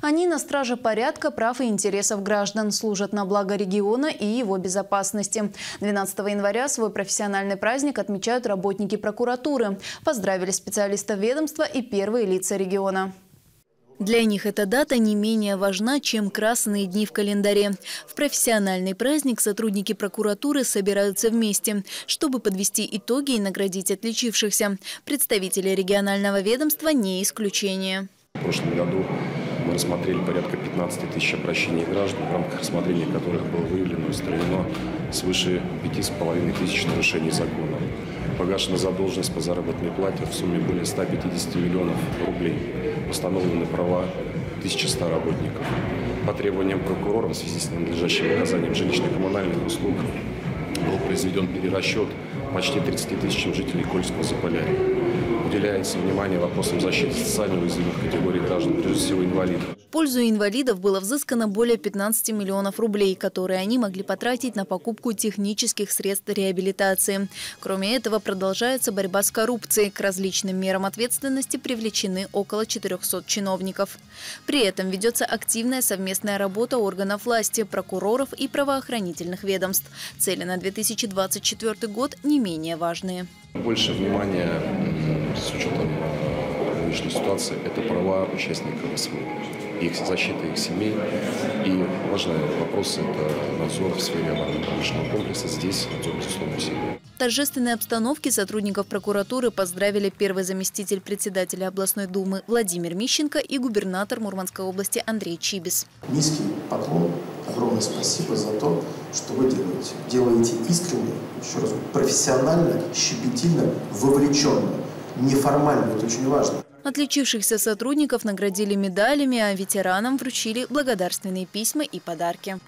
Они на страже порядка, прав и интересов граждан, служат на благо региона и его безопасности. 12 января свой профессиональный праздник отмечают работники прокуратуры. Поздравили специалистов ведомства и первые лица региона. Для них эта дата не менее важна, чем красные дни в календаре. В профессиональный праздник сотрудники прокуратуры собираются вместе, чтобы подвести итоги и наградить отличившихся. Представители регионального ведомства не исключение. В прошлом году мы рассмотрели порядка 15 тысяч обращений граждан, в рамках рассмотрения которых было выявлено и устранено свыше 5,5 тысяч нарушений закона. Погашена задолженность по заработной плате в сумме более 150 миллионов рублей. Установлены права 1100 работников. По требованиям прокурора в связи с ненадлежащим оказанием жилищно-коммунальных услуг был произведен перерасчет почти 30 тысячам жителей Кольского Заполярья уделяется внимание вопросам защиты социально уязвимых категорий граждан, прежде всего инвалидов. В пользу инвалидов было взыскано более 15 миллионов рублей, которые они могли потратить на покупку технических средств реабилитации. Кроме этого, продолжается борьба с коррупцией. К различным мерам ответственности привлечены около 400 чиновников. При этом ведется активная совместная работа органов власти, прокуроров и правоохранительных ведомств. Цели на 2024 год не менее важные. Больше внимания с учетом э, нынешней ситуации – это права участников СВО, их защита их семей. И важный вопрос – это надзор в сфере оборонно-промышленного комплекса. Здесь надзор, безусловно, усилен. В торжественной обстановке сотрудников прокуратуры поздравили первый заместитель председателя областной думы Владимир Мищенко и губернатор Мурманской области Андрей Чибис. Низкий поклон, огромное спасибо за то, что вы делаете. Делаете искренне, еще раз, профессионально, щепетильно, вовлеченно, неформально. Это очень важно. Отличившихся сотрудников наградили медалями, а ветеранам вручили благодарственные письма и подарки.